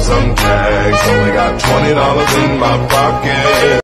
some tags. Only got $20 in my pocket.